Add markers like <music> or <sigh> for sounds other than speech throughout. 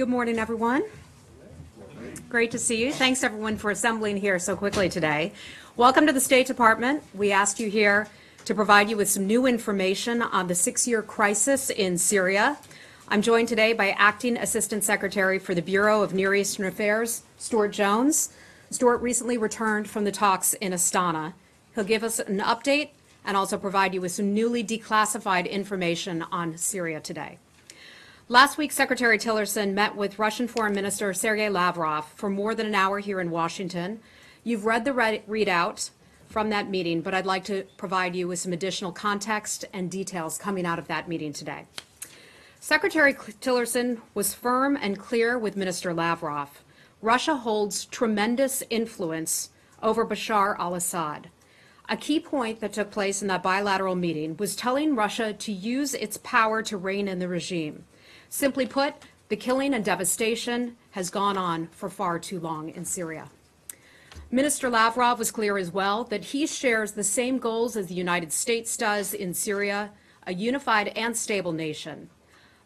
Good morning, everyone. Great to see you. Thanks, everyone, for assembling here so quickly today. Welcome to the State Department. We asked you here to provide you with some new information on the six-year crisis in Syria. I'm joined today by Acting Assistant Secretary for the Bureau of Near Eastern Affairs, Stuart Jones. Stuart recently returned from the talks in Astana. He'll give us an update and also provide you with some newly declassified information on Syria today. Last week, Secretary Tillerson met with Russian Foreign Minister Sergei Lavrov for more than an hour here in Washington. You've read the read- readout from that meeting, but I'd like to provide you with some additional context and details coming out of that meeting today. Secretary Tillerson was firm and clear with Minister Lavrov. Russia holds tremendous influence over Bashar al Assad. A key point that took place in that bilateral meeting was telling Russia to use its power to rein in the regime. Simply put, the killing and devastation has gone on for far too long in Syria. Minister Lavrov was clear as well that he shares the same goals as the United States does in Syria, a unified and stable nation.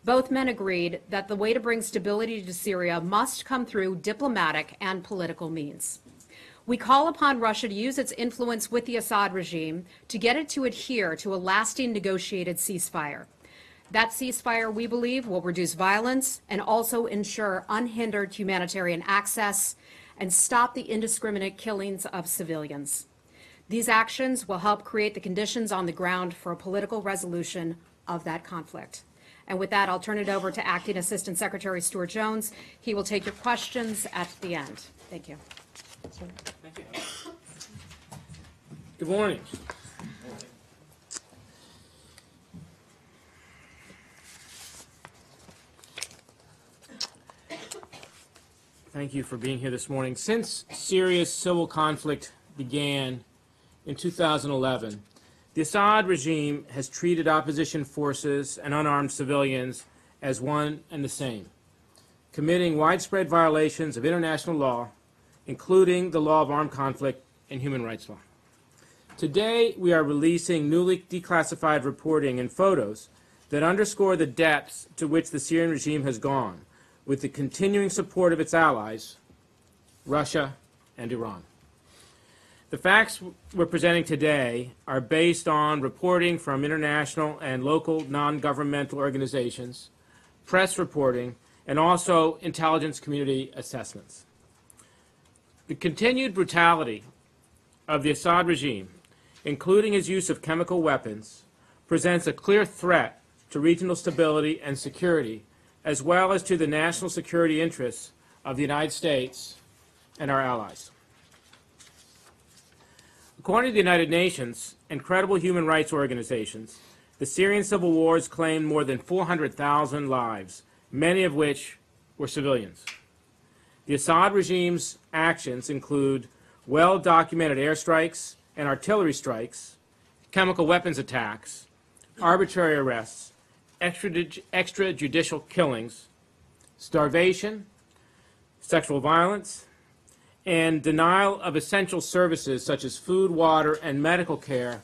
Both men agreed that the way to bring stability to Syria must come through diplomatic and political means. We call upon Russia to use its influence with the Assad regime to get it to adhere to a lasting negotiated ceasefire. That ceasefire, we believe, will reduce violence and also ensure unhindered humanitarian access and stop the indiscriminate killings of civilians. These actions will help create the conditions on the ground for a political resolution of that conflict. And with that, I'll turn it over to Acting Assistant Secretary Stuart Jones. He will take your questions at the end. Thank you. Thank you. Good morning. Thank you for being here this morning. Since Syria's civil conflict began in 2011, the Assad regime has treated opposition forces and unarmed civilians as one and the same, committing widespread violations of international law, including the law of armed conflict and human rights law. Today, we are releasing newly declassified reporting and photos that underscore the depths to which the Syrian regime has gone with the continuing support of its allies, Russia and Iran. The facts we're presenting today are based on reporting from international and local non governmental organizations, press reporting, and also intelligence community assessments. The continued brutality of the Assad regime, including his use of chemical weapons, presents a clear threat to regional stability and security, as well as to the national security interests of the United States and our allies. According to the United Nations and credible human rights organizations, the Syrian civil war has claimed more than 400,000 lives, many of which were civilians. The Assad regime's actions include well documented airstrikes and artillery strikes, chemical weapons attacks, arbitrary arrests, extrajudicial killings, starvation, sexual violence, and denial of essential services such as food, water, and medical care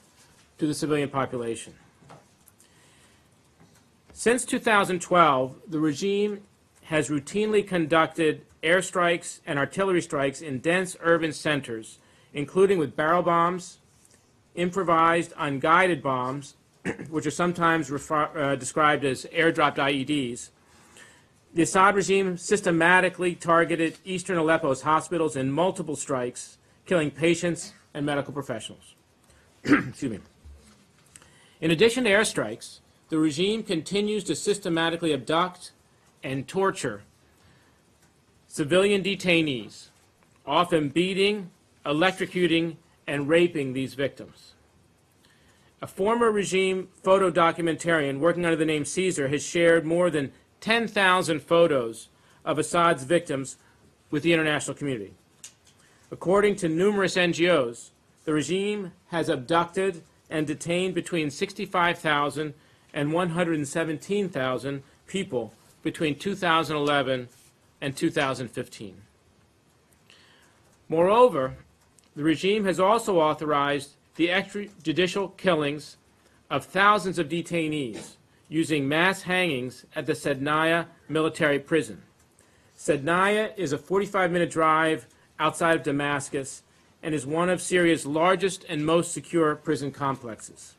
to the civilian population. Since 2012, the regime has routinely conducted airstrikes and artillery strikes in dense urban centers, including with barrel bombs, improvised unguided bombs, <clears throat> which are sometimes refer, uh, described as airdropped IEDs, the Assad regime systematically targeted eastern Aleppo's hospitals in multiple strikes, killing patients and medical professionals. <clears throat> Excuse me. In addition to airstrikes, the regime continues to systematically abduct and torture civilian detainees, often beating, electrocuting, and raping these victims. A former regime photo documentarian working under the name Caesar has shared more than 10,000 photos of Assad's victims with the international community. According to numerous NGOs, the regime has abducted and detained between 65,000 and 117,000 people between 2011 and 2015. Moreover, the regime has also authorized the extrajudicial killings of thousands of detainees using mass hangings at the Sednaya military prison. Sednaya is a 45-minute drive outside of Damascus and is one of Syria's largest and most secure prison complexes.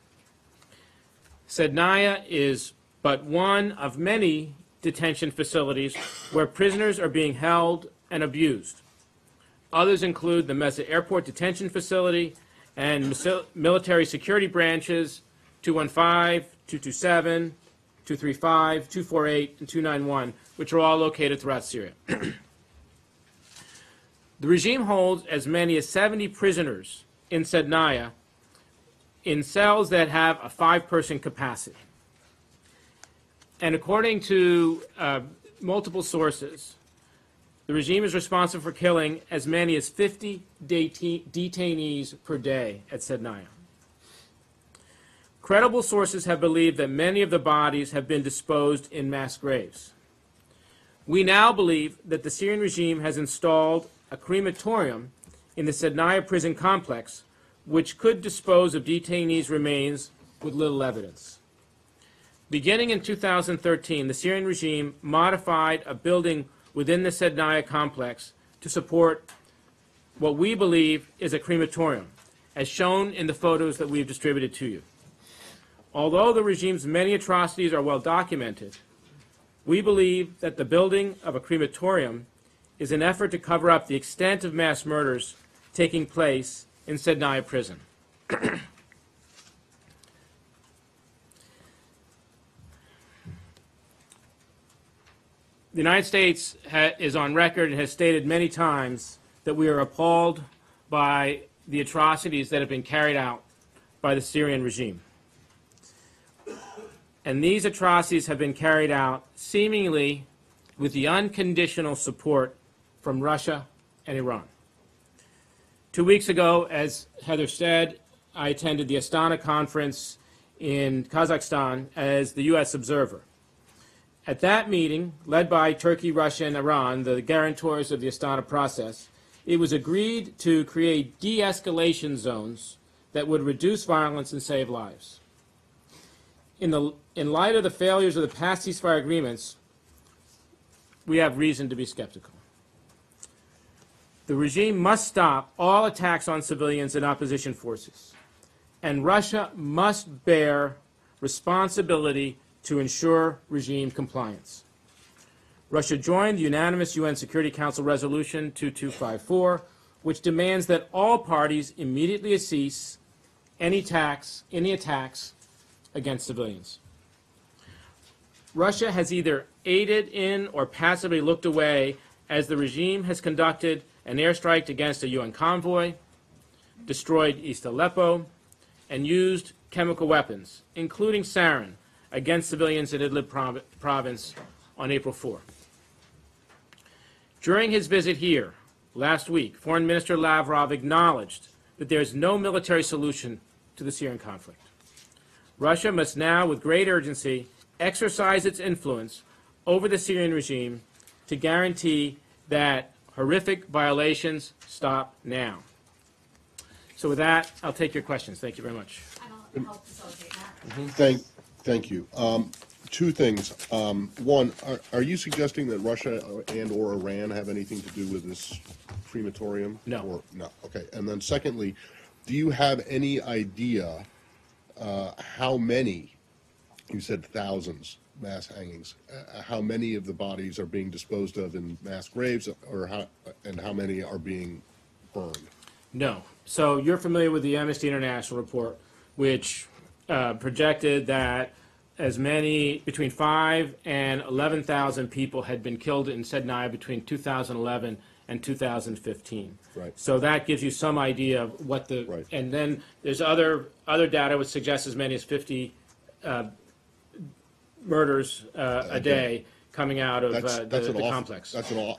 Sednaya is but one of many detention facilities where prisoners are being held and abused. Others include the Mezzeh Airport Detention Facility and military security branches 215, 227, 235, 248, and 291, which are all located throughout Syria. <clears throat> the regime holds as many as 70 prisoners in Sednaya in cells that have a five person capacity. And according to uh, multiple sources, the regime is responsible for killing as many as 50 dete- detainees per day at Sednaya. Credible sources have believed that many of the bodies have been disposed in mass graves. We now believe that the Syrian regime has installed a crematorium in the Sednaya prison complex, which could dispose of detainees' remains with little evidence. Beginning in 2013, the Syrian regime modified a building within the Sednaya complex to support what we believe is a crematorium, as shown in the photos that we've distributed to you. Although the regime's many atrocities are well documented, we believe that the building of a crematorium is an effort to cover up the extent of mass murders taking place in Sednaya prison. <clears throat> the United States is on record and has stated many times that we are appalled by the atrocities that have been carried out by the Syrian regime. And these atrocities have been carried out seemingly with the unconditional support from Russia and Iran. Two weeks ago, as Heather said, I attended the Astana conference in Kazakhstan as the U.S. observer. At that meeting, led by Turkey, Russia, and Iran, the guarantors of the Astana process, it was agreed to create de escalation zones that would reduce violence and save lives. In, the, in light of the failures of the past ceasefire agreements, we have reason to be skeptical. The regime must stop all attacks on civilians and opposition forces, and Russia must bear responsibility to ensure regime compliance. Russia joined the unanimous UN Security Council Resolution 2254, which demands that all parties immediately cease any attacks, any attacks against civilians. Russia has either aided in or passively looked away as the regime has conducted an airstrike against a UN convoy, destroyed East Aleppo, and used chemical weapons, including sarin, against civilians in Idlib prov- province on April 4. During his visit here last week, Foreign Minister Lavrov acknowledged that there is no military solution to the Syrian conflict. Russia must now, with great urgency, exercise its influence over the Syrian regime to guarantee that horrific violations stop now. So with that, I'll take your questions. Thank you very much. And I'll help facilitate that. Thank, thank you. Um, two things. Um, one, are, are you suggesting that Russia and/or Iran have anything to do with this crematorium? No. Or, no, okay. And then secondly, do you have any idea, uh, how many, you said thousands, mass hangings, uh, how many of the bodies are being disposed of in mass graves, or how, and how many are being burned? No. So you're familiar with the Amnesty International report, which uh, projected that as many between five and eleven thousand people had been killed in Sednaya between 2011 and 2015. Right. So that gives you some idea of what the Right. and then there's other other data which suggests as many as 50 uh, murders uh, a day coming out of That's, uh, that's the, an the awful- complex. That's an aw,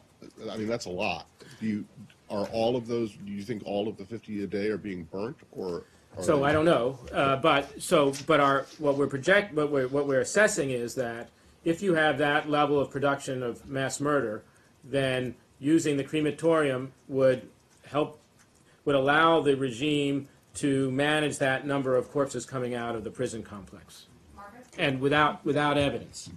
I mean, that's a lot. Do you, are all of those, do you think all of the fifty a day are being burnt, or? Are So I don't know, uh, but, so, but our, what we're project, what we're, what we're assessing is that if you have that level of production of mass murder, then using the crematorium would help, would allow the regime to manage that number of corpses coming out of the prison complex. Margaret? And without, without evidence.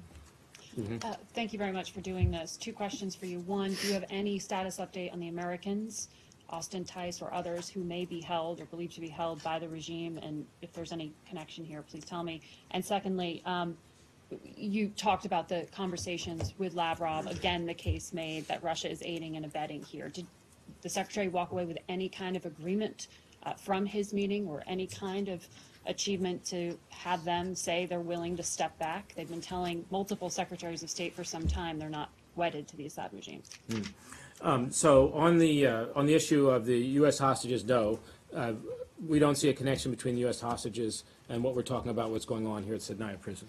Uh, Thank you very much for doing this. Two questions for you. One, do you have any status update on the Americans, Austin Tice or others who may be held or believed to be held by the regime? And if there's any connection here, please tell me. And secondly, um, you talked about the conversations with Lavrov, again, the case made that Russia is aiding and abetting here. Did the secretary walk away with any kind of agreement uh, from his meeting or any kind of achievement to have them say they're willing to step back? They've been telling multiple secretaries of state for some time they're not wedded to the Assad regime. So on the, uh, on the issue of the U.S. hostages, no, uh, we don't see a connection between the U.S. hostages and what we're talking about, what's going on here at Sednaya prison.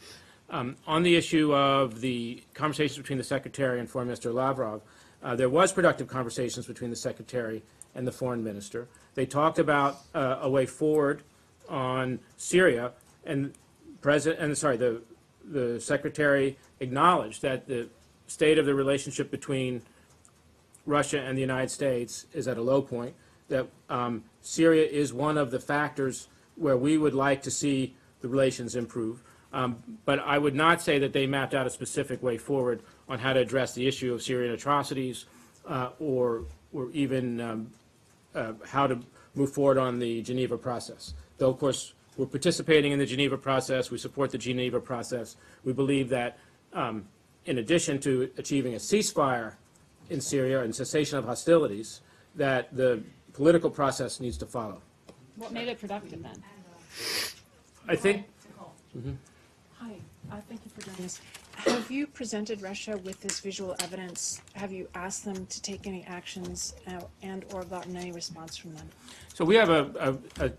Um, On the issue of the conversations between the Secretary and Foreign Minister Lavrov, uh, there was productive conversations between the Secretary and the Foreign Minister. They talked about uh, a way forward on Syria, and President, and sorry, the, the Secretary acknowledged that the state of the relationship between Russia and the United States is at a low point, that um, Syria is one of the factors where we would like to see the relations improve. Um, But I would not say that they mapped out a specific way forward on how to address the issue of Syrian atrocities uh, or, or even um, uh, how to move forward on the Geneva process. Though, of course, we're participating in the Geneva process, we support the Geneva process. We believe that um, in addition to achieving a ceasefire in Syria and cessation of hostilities, that the political process needs to follow. What made it productive then? I think, Hi, uh, thank you for doing this. Have you presented Russia with this visual evidence? Have you asked them to take any actions uh, and/or gotten any response from them? so we have a, a, a-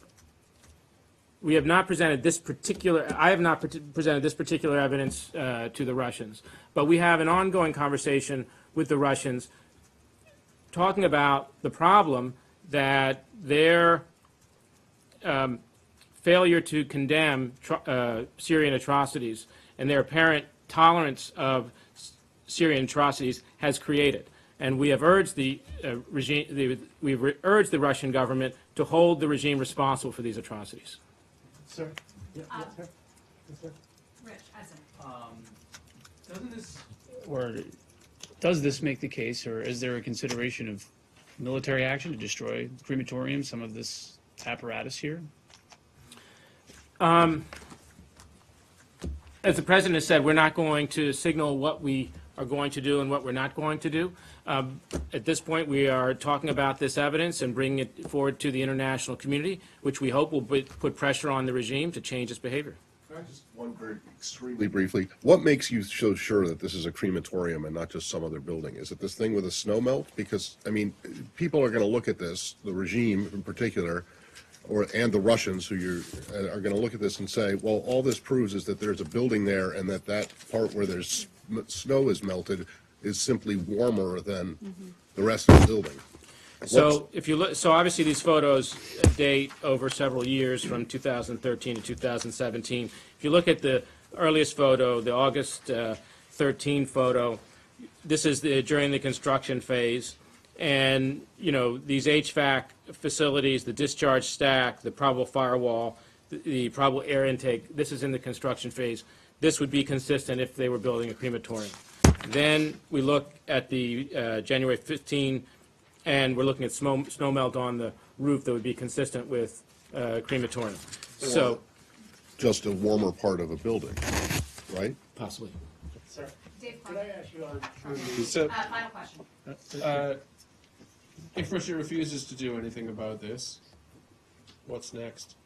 we have not presented this particular, I have not pre- presented this particular evidence uh, to the Russians, but we have an ongoing conversation with the Russians talking about the problem that their um, failure to condemn tr- uh, Syrian atrocities and their apparent tolerance of Syrian atrocities has created. And we have urged the uh, regime, the, we've re- urged the Russian government to hold the regime responsible for these atrocities. Sir? Yeah, yeah, sir? Yes, sir? Rich, Um, Doesn't this, or does this make the case, or is there a consideration of military action to destroy the crematorium, some of this apparatus here? As the president has said, we're not going to signal what we are going to do and what we're not going to do. Um, At this point, we are talking about this evidence and bringing it forward to the international community, which we hope will put pressure on the regime to change its behavior. Can I just one very extremely briefly? What makes you so sure that this is a crematorium and not just some other building? Is it this thing with a snow melt? Because I mean, people are going to look at this, the regime in particular, or and the Russians who you're uh, are going to look at this and say, well, all this proves is that there's a building there, and that that part where there's snow is melted is simply warmer than the rest of the building. So if you look, so obviously these photos date over several years from 2013 to 2017. If you look at the earliest photo, the August uh, 13 photo, this is the, during the construction phase. And, you know, these HVAC facilities, the discharge stack, the probable firewall, the- the probable air intake, this is in the construction phase. This would be consistent if they were building a crematorium. Then we look at the uh, January 15 and we're looking at snow, snow melt on the roof that would be consistent with uh, crematorium. So, Just a warmer part of a building, right? possibly. Sir, Dave, could I ask you on, So, final question. uh, if Russia refuses to do anything about this, what's next?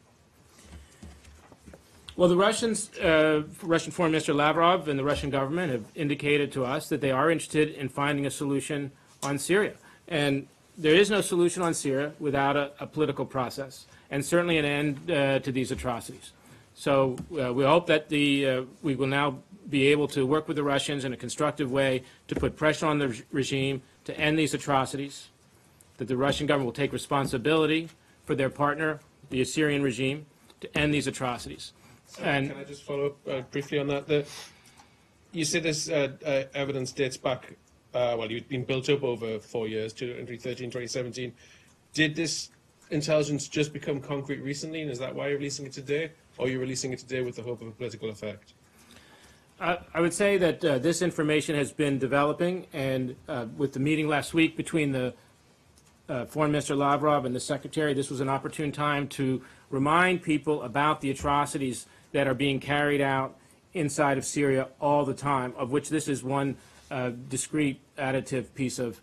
Well, the Russians, uh, Russian Foreign Minister Lavrov and the Russian government have indicated to us that they are interested in finding a solution on Syria. And there is no solution on Syria without a, a political process, and certainly an end uh, to these atrocities. So uh, we hope that the, uh, we will now be able to work with the Russians in a constructive way to put pressure on the reg- regime to end these atrocities, that the Russian government will take responsibility for their partner, the Assyrian regime, to end these atrocities. So And- can I just follow up uh, briefly on that? The, you say this uh, uh, evidence dates back, uh, well, you'd been built up over four years, 2013, 2017. Did this intelligence just become concrete recently, and is that why you're releasing it today? Or are you releasing it today with the hope of a political effect? I I would say that uh, this information has been developing, and uh, with the meeting last week between the uh, Foreign Minister Lavrov and the Secretary, this was an opportune time to remind people about the atrocities that are being carried out inside of Syria all the time, of which this is one uh, discrete additive piece of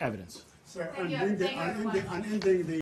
evidence. Sir, unending, unending, unending the